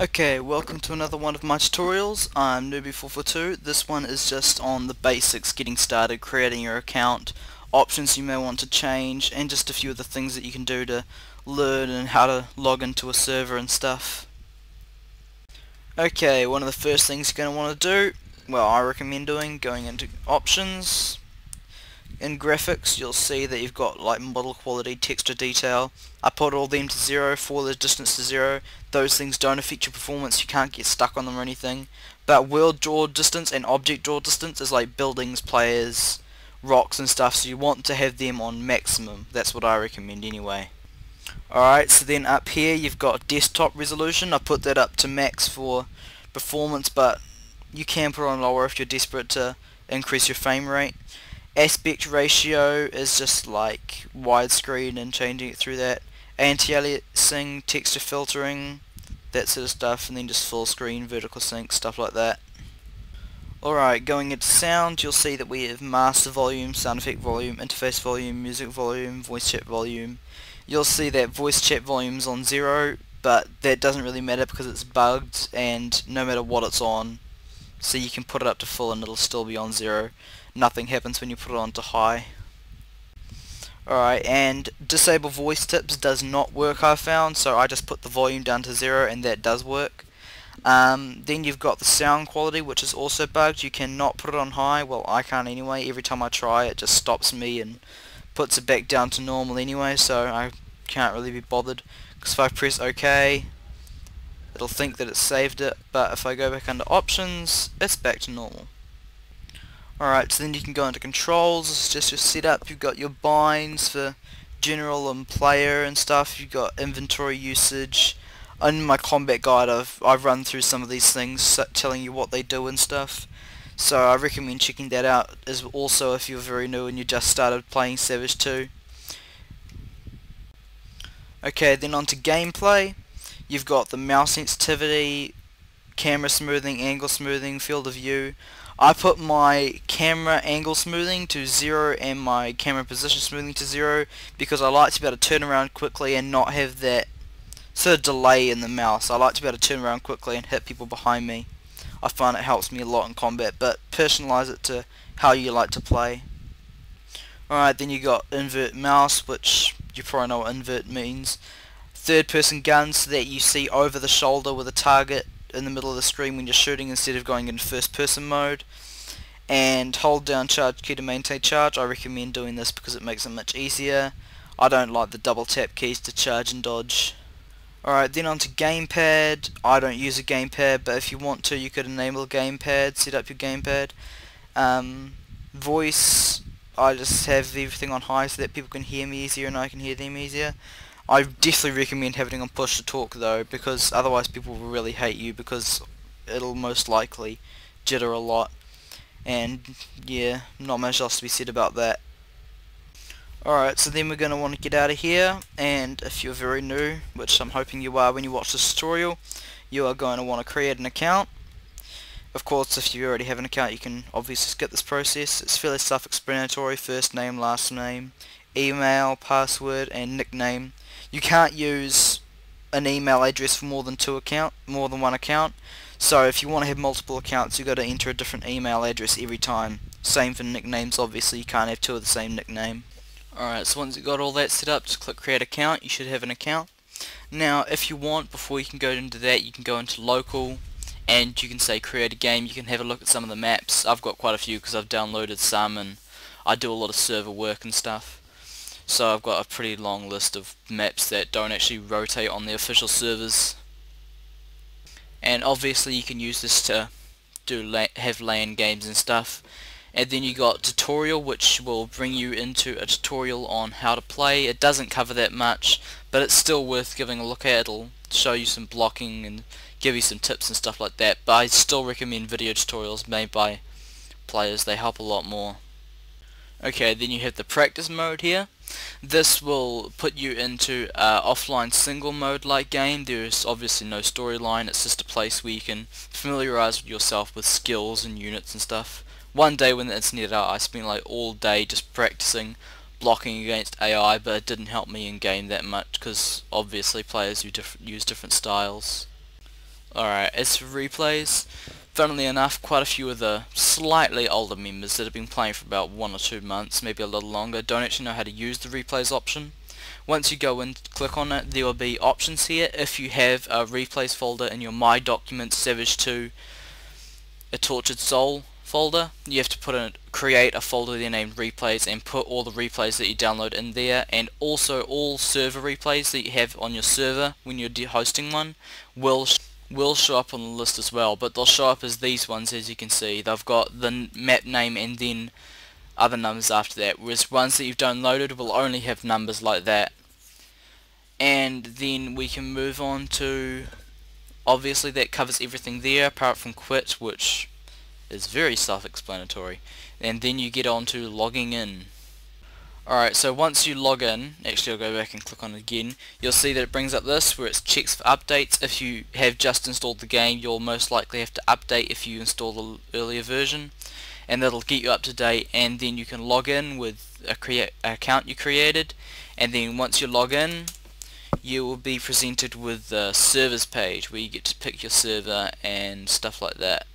Okay, welcome to another one of my tutorials. I'm Nooby442. This one is just on the basics, getting started, creating your account, options you may want to change, and just a few of the things that you can do to learn and how to log into a server and stuff. Okay, one of the first things you're going to want to do, well I recommend doing, going into options, in graphics you'll see that you've got like model quality, texture detail. I put all them to zero for the distance to zero. Those things don't affect your performance, you can't get stuck on them or anything. But world draw distance and object draw distance is like buildings, players, rocks and stuff, so you want to have them on maximum. That's what I recommend anyway. Alright, so then up here you've got desktop resolution. I put that up to max for performance, but you can put on lower if you're desperate to increase your frame rate aspect ratio is just like widescreen and changing it through that. Anti-aliasing texture filtering that sort of stuff and then just full screen vertical sync stuff like that. Alright going into sound you'll see that we have master volume sound effect volume interface volume music volume voice chat volume. You'll see that voice chat volume is on zero but that doesn't really matter because it's bugged and no matter what it's on so you can put it up to full and it'll still be on zero nothing happens when you put it on to high. Alright, and disable voice tips does not work I found, so I just put the volume down to zero and that does work. Um, then you've got the sound quality which is also bugged, you cannot put it on high, well I can't anyway, every time I try it just stops me and puts it back down to normal anyway, so I can't really be bothered. Because if I press OK, it'll think that it's saved it, but if I go back under options, it's back to normal. Alright, so then you can go into controls, it's just your setup, you've got your binds for general and player and stuff, you've got inventory usage, in my combat guide I've, I've run through some of these things telling you what they do and stuff, so I recommend checking that out as also if you're very new and you just started playing Savage 2. Okay, then on to gameplay, you've got the mouse sensitivity, camera smoothing, angle smoothing, field of view, I put my camera angle smoothing to zero and my camera position smoothing to zero because I like to be able to turn around quickly and not have that sort of delay in the mouse. I like to be able to turn around quickly and hit people behind me. I find it helps me a lot in combat but personalize it to how you like to play. Alright then you got invert mouse which you probably know what invert means. Third person gun so that you see over the shoulder with a target in the middle of the screen when you're shooting instead of going into first person mode. And hold down charge key to maintain charge. I recommend doing this because it makes it much easier. I don't like the double tap keys to charge and dodge. Alright then on to gamepad. I don't use a gamepad but if you want to you could enable gamepad set up your gamepad. Um, voice I just have everything on high so that people can hear me easier and I can hear them easier I definitely recommend having on push to talk though because otherwise people will really hate you because it'll most likely jitter a lot. And yeah not much else to be said about that. Alright so then we're going to want to get out of here and if you're very new which I'm hoping you are when you watch this tutorial you are going to want to create an account. Of course if you already have an account you can obviously skip this process. It's fairly self-explanatory first name last name email password and nickname you can't use an email address for more than two account, more than one account. So if you want to have multiple accounts, you've got to enter a different email address every time. Same for nicknames, obviously, you can't have two of the same nickname. Alright, so once you've got all that set up, just click create account, you should have an account. Now, if you want, before you can go into that, you can go into local, and you can say create a game, you can have a look at some of the maps. I've got quite a few because I've downloaded some, and I do a lot of server work and stuff. So I've got a pretty long list of maps that don't actually rotate on the official servers. And obviously you can use this to do la have LAN games and stuff. And then you got tutorial which will bring you into a tutorial on how to play. It doesn't cover that much but it's still worth giving a look at. It'll show you some blocking and give you some tips and stuff like that. But I still recommend video tutorials made by players. They help a lot more. Okay, then you have the practice mode here. This will put you into uh, offline single mode like game. There's obviously no storyline, it's just a place where you can familiarize yourself with skills and units and stuff. One day when the internet out I spent like all day just practicing blocking against AI but it didn't help me in game that much because obviously players use different styles. Alright, as for replays, funnily enough, quite a few of the slightly older members that have been playing for about one or two months, maybe a little longer, don't actually know how to use the replays option. Once you go and click on it, there will be options here. If you have a replays folder in your My Documents Savage 2 A Tortured Soul folder, you have to put in create a folder there named replays and put all the replays that you download in there and also all server replays that you have on your server when you're hosting one will will show up on the list as well but they'll show up as these ones as you can see. They've got the map name and then other numbers after that whereas ones that you've downloaded will only have numbers like that. And then we can move on to obviously that covers everything there apart from quit which is very self-explanatory. And then you get on to logging in alright so once you log in actually I'll go back and click on again. You'll see that it brings up this where it checks for updates. If you have just installed the game you'll most likely have to update if you install the earlier version and that'll get you up to date and then you can log in with a create account you created and then once you log in you will be presented with the servers page where you get to pick your server and stuff like that